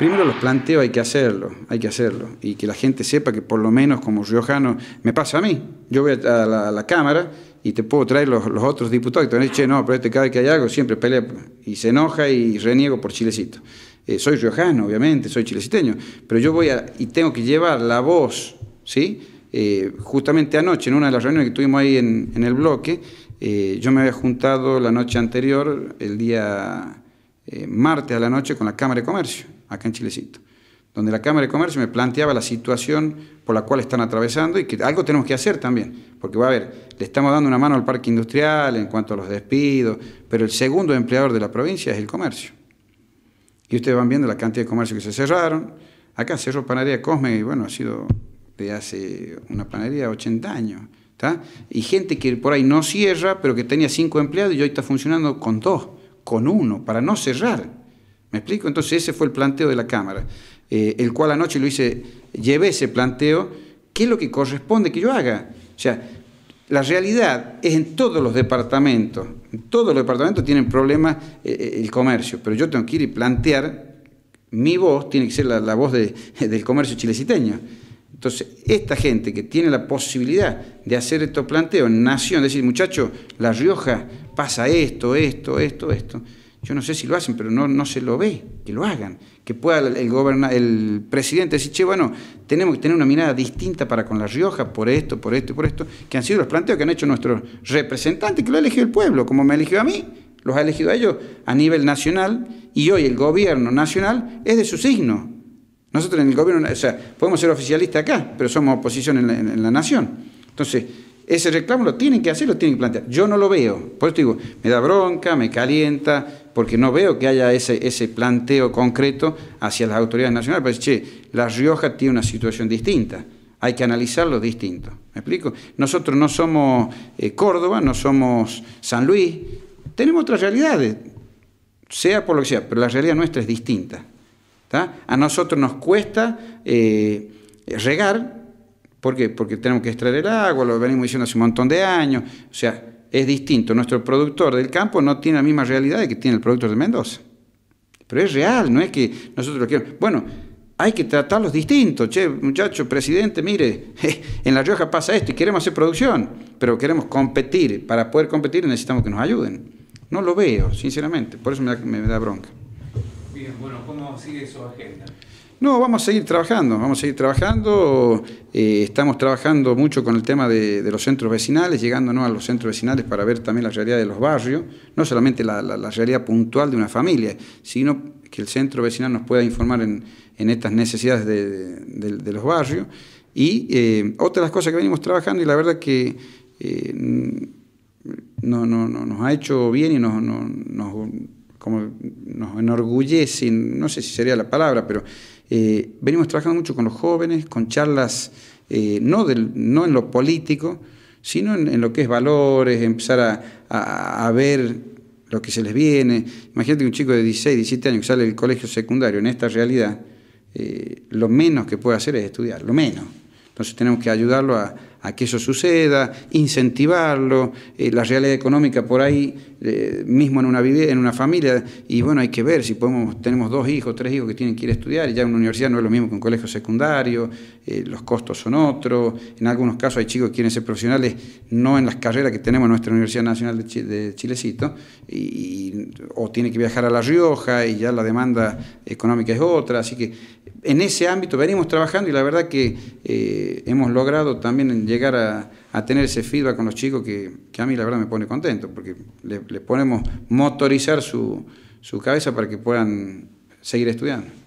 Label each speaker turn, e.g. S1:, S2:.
S1: Primero los planteos hay que hacerlo, hay que hacerlo. Y que la gente sepa que por lo menos como riojano me pasa a mí. Yo voy a la, Cámara y te puedo traer los, otros diputados que te van che, no, pero este cada vez que hay algo siempre pelea y se enoja y reniego por Chilecito. Eh, soy riojano, obviamente, soy chileciteño, pero yo voy a, y tengo que llevar la voz, ¿sí? Eh, justamente anoche, en una de las reuniones que tuvimos ahí en, el bloque, eh, yo me había juntado la noche anterior, el día martes a la noche, con la Cámara de Comercio, acá en Chilecito, donde la Cámara de Comercio me planteaba la situación por la cual están atravesando y que algo tenemos que hacer también, porque va a ver, le estamos dando una mano al parque industrial en cuanto a los despidos, pero el segundo empleador de la provincia es el comercio. Y ustedes van viendo la cantidad de comercios que se cerraron. Acá cerró Panadería Cosme y bueno, ha sido de hace una panadería de 80 años. Y gente que por ahí no cierra, pero que tenía cinco empleados y hoy está funcionando con dos, con uno, para no cerrar. ¿Me explico? Entonces ese fue el planteo de la Cámara, eh, el cual anoche lo hice, llevé ese planteo, ¿qué es lo que corresponde que yo haga? O sea, la realidad es en todos los departamentos, en todos los departamentos tienen problemas eh, eh, el comercio, pero yo tengo que ir y plantear, mi voz tiene que ser la, voz del comercio chileciteño. Entonces, esta gente que tiene la posibilidad de hacer estos planteos nación, decir, muchachos, La Rioja pasa esto, esto, esto, esto, yo no sé si lo hacen, pero no, no se lo ve, que lo hagan. Que pueda el, el presidente decir, che, bueno, tenemos que tener una mirada distinta para con La Rioja por esto, por esto y por esto, que han sido los planteos que han hecho nuestros representantes, que lo ha elegido el pueblo, como me ha elegido a mí, los ha elegido a ellos a nivel nacional, y hoy el gobierno nacional es de su signo. Nosotros en el gobierno, o sea, podemos ser oficialistas acá, pero somos oposición en la, en la nación. Entonces, ese reclamo lo tienen que hacer, lo tienen que plantear. Yo no lo veo. Por eso digo, me da bronca, me calienta, porque no veo que haya ese, ese planteo concreto hacia las autoridades nacionales. Pues, che, La Rioja tiene una situación distinta. Hay que analizarlo distinto. ¿Me explico? Nosotros no somos eh, Córdoba, no somos San Luis. Tenemos otras realidades, sea por lo que sea, pero la realidad nuestra es distinta. A nosotros nos cuesta eh, regar ¿Por qué? Porque tenemos que extraer el agua, lo venimos diciendo hace un montón de años. O sea, es distinto. Nuestro productor del campo no tiene la misma realidad que tiene el productor de Mendoza. Pero es real, no es que nosotros lo queremos. Bueno, hay que tratarlos distintos. Che, muchacho, presidente, mire, en La Rioja pasa esto y queremos hacer producción, pero queremos competir. Para poder competir necesitamos que nos ayuden. No lo veo, sinceramente. Por eso me da, me da bronca.
S2: Bien, bueno, ¿cómo sigue su agenda?
S1: No, vamos a seguir trabajando, vamos a seguir trabajando. Eh, estamos trabajando mucho con el tema de, los centros vecinales, llegando a los centros vecinales para ver también la realidad de los barrios, no solamente la, realidad puntual de una familia, sino que el centro vecinal nos pueda informar en, estas necesidades de, los barrios. Y eh, otra de las cosas que venimos trabajando, y la verdad que eh, no, no, nos ha hecho bien y como nos enorgullece, no sé si sería la palabra, pero eh, venimos trabajando mucho con los jóvenes, con charlas eh, no, del, no en lo político, sino en, lo que es valores, empezar a, ver lo que se les viene. Imagínate que un chico de 16, 17 años que sale del colegio secundario en esta realidad, eh, lo menos que puede hacer es estudiar, lo menos. Entonces tenemos que ayudarlo a, a que eso suceda, incentivarlo, eh, la realidad económica por ahí, eh, mismo en una, en una familia, y bueno, hay que ver si podemos, tenemos dos hijos, tres hijos que tienen que ir a estudiar, y ya en una universidad no es lo mismo que un colegio secundario, eh, los costos son otros, en algunos casos hay chicos que quieren ser profesionales no en las carreras que tenemos en nuestra Universidad Nacional de, Chilecito, y, o tiene que viajar a La Rioja y ya la demanda económica es otra, así que en ese ámbito venimos trabajando y la verdad que hemos logrado también llegar a, tener ese feedback con los chicos que, a mí la verdad me pone contento, porque le, ponemos motorizar su, su cabeza para que puedan seguir estudiando.